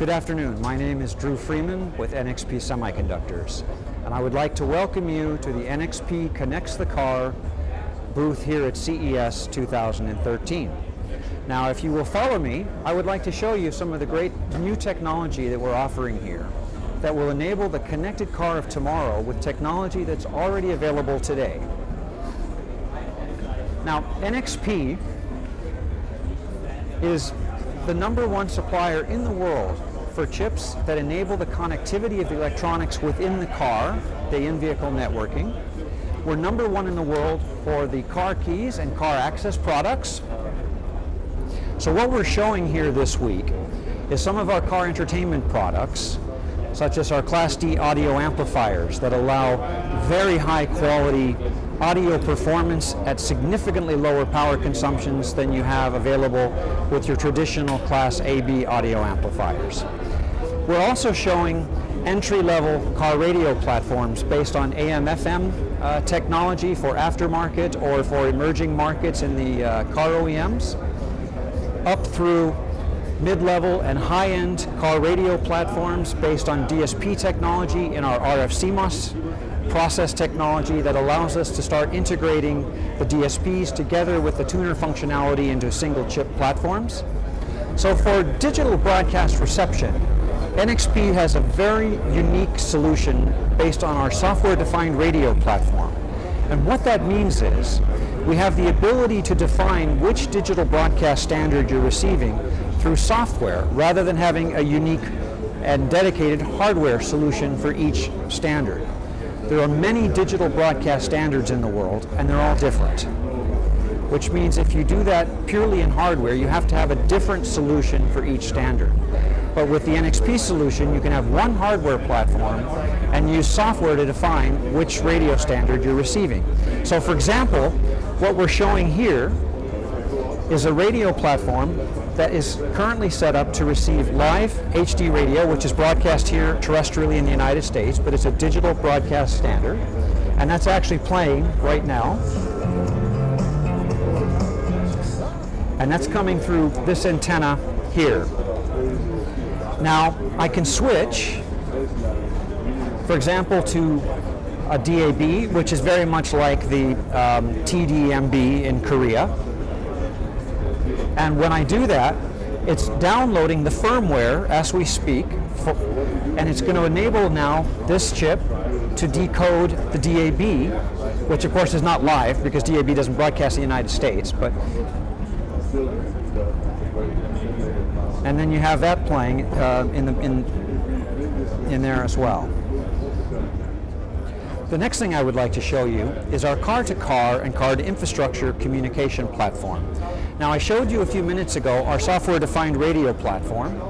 Good afternoon. My name is Drue Freeman with NXP Semiconductors, and I would like to welcome you to the NXP Connects the Car booth here at CES 2013. Now, if you will follow me, I would like to show you some of the great new technology that we're offering here that will enable the connected car of tomorrow with technology that's already available today. Now, NXP is the number one supplier in the world for chips that enable the connectivity of the electronics within the car, the in-vehicle networking. We're number one in the world for the car keys and car access products. So what we're showing here this week is some of our car entertainment products, such as our Class D audio amplifiers that allow very high quality audio performance at significantly lower power consumptions than you have available with your traditional Class AB audio amplifiers. We're also showing entry-level car radio platforms based on AM-FM uh, technology for aftermarket or for emerging markets in the uh, car OEMs, up through mid-level and high-end car radio platforms based on DSP technology in our RF CMOS process technology that allows us to start integrating the DSPs together with the tuner functionality into single chip platforms. So for digital broadcast reception, NXP has a very unique solution based on our software-defined radio platform. And what that means is we have the ability to define which digital broadcast standard you're receiving through software rather than having a unique and dedicated hardware solution for each standard. There are many digital broadcast standards in the world, and they're all different. Which means if you do that purely in hardware, you have to have a different solution for each standard. But with the NXP solution, you can have one hardware platform and use software to define which radio standard you're receiving. So for example, what we're showing here is a radio platform that is currently set up to receive live HD radio, which is broadcast here terrestrially in the United States, but it's a digital broadcast standard. And that's actually playing right now. And that's coming through this antenna here. Now, I can switch, for example, to a DAB, which is very much like the um, TDMB in Korea. And when I do that, it's downloading the firmware as we speak, for, and it's going to enable now this chip to decode the DAB, which of course is not live because DAB doesn't broadcast in the United States, but and then you have that playing uh, in, the, in, in there as well. The next thing I would like to show you is our car-to-car -car and car-to-infrastructure communication platform. Now I showed you a few minutes ago our software-defined radio platform.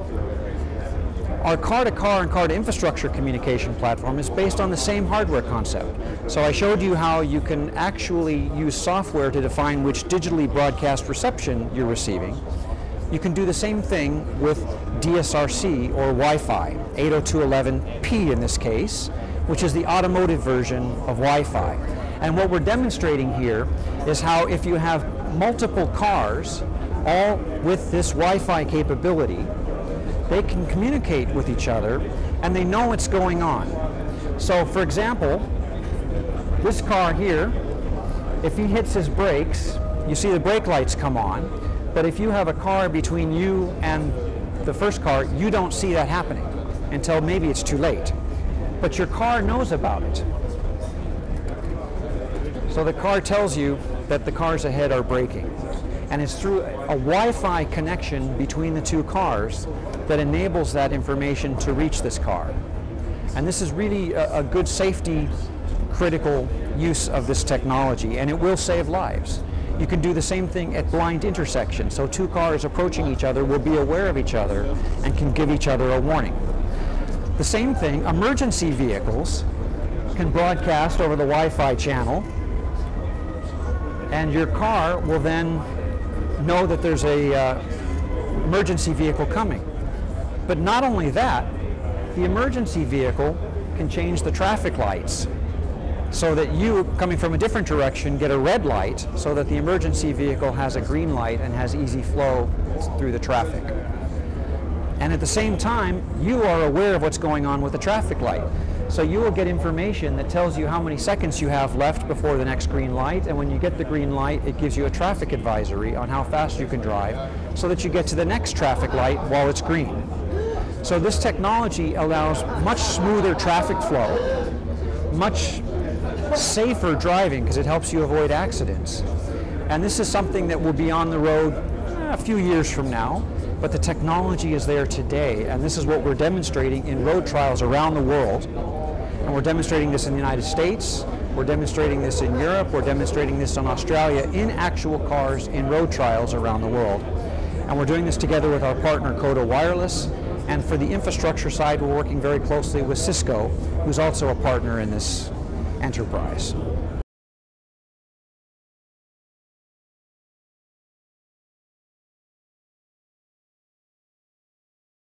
Our car-to-car -car and car-to-infrastructure communication platform is based on the same hardware concept. So I showed you how you can actually use software to define which digitally broadcast reception you're receiving. You can do the same thing with DSRC or Wi-Fi, 802.11p in this case, which is the automotive version of Wi-Fi. And what we're demonstrating here is how if you have multiple cars, all with this Wi-Fi capability, they can communicate with each other and they know what's going on. So for example, this car here, if he hits his brakes, you see the brake lights come on, but if you have a car between you and the first car, you don't see that happening until maybe it's too late. But your car knows about it. So the car tells you that the cars ahead are braking. And it's through a Wi-Fi connection between the two cars that enables that information to reach this car. And this is really a, a good safety critical use of this technology and it will save lives. You can do the same thing at blind intersections. So two cars approaching each other will be aware of each other and can give each other a warning. The same thing, emergency vehicles can broadcast over the Wi-Fi channel and your car will then know that there's a uh, emergency vehicle coming. But not only that, the emergency vehicle can change the traffic lights so that you, coming from a different direction, get a red light so that the emergency vehicle has a green light and has easy flow through the traffic. And at the same time, you are aware of what's going on with the traffic light. So you will get information that tells you how many seconds you have left before the next green light, and when you get the green light, it gives you a traffic advisory on how fast you can drive so that you get to the next traffic light while it's green. So this technology allows much smoother traffic flow, much safer driving because it helps you avoid accidents. And this is something that will be on the road eh, a few years from now, but the technology is there today, and this is what we're demonstrating in road trials around the world. And we're demonstrating this in the United States, we're demonstrating this in Europe, we're demonstrating this in Australia in actual cars in road trials around the world. And we're doing this together with our partner Cohda Wireless. And for the infrastructure side, we're working very closely with Cisco, who's also a partner in this enterprise.